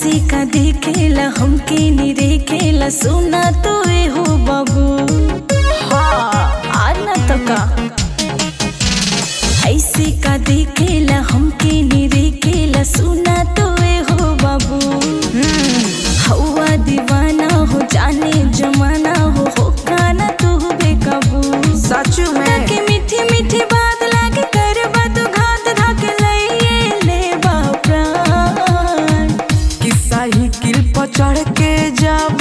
हँसी का देखेला हमके नी देखेला सुना तो ए हो बाबू। हाँ। आना तो का? चढ़ के जब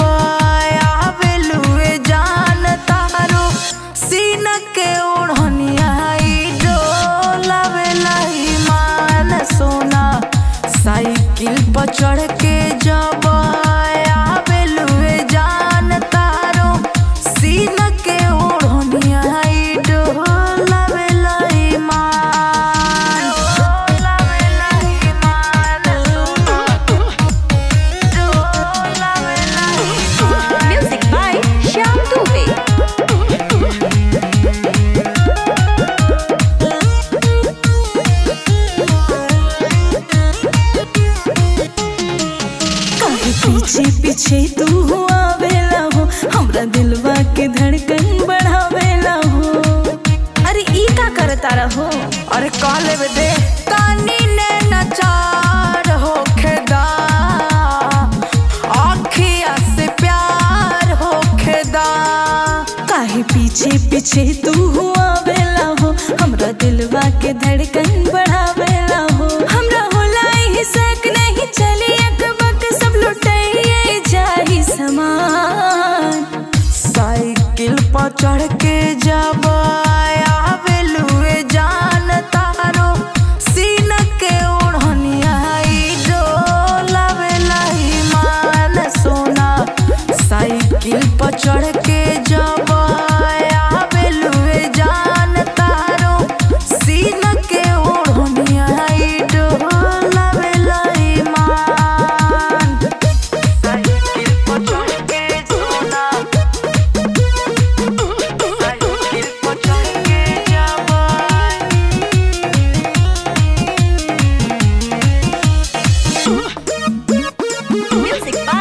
पीछे पीछे तू हो आवेला हो हमरा दिलवा के धड़कन बढ़ावेला हो। अरे ई का करता रहो? अरे काले में दे? कानी ने नचार हो खेदा। आखिया से प्यार हो खेदा। काहे पीछे पीछे तू हो चढ़ के music. Bye.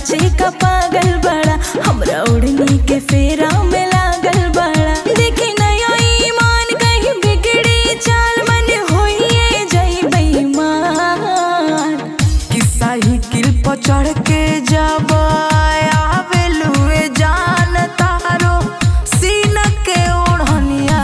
साचे का पागल बड़ा, हमरा ओढ़नी के फेरा में लागल बड़ा। देखे नया ईमान, कहीं बिगड़ी चाल, मन होइए जाई बेईमान। कि साइकिल पर चढ़ के जब तारो। के ओढ़निया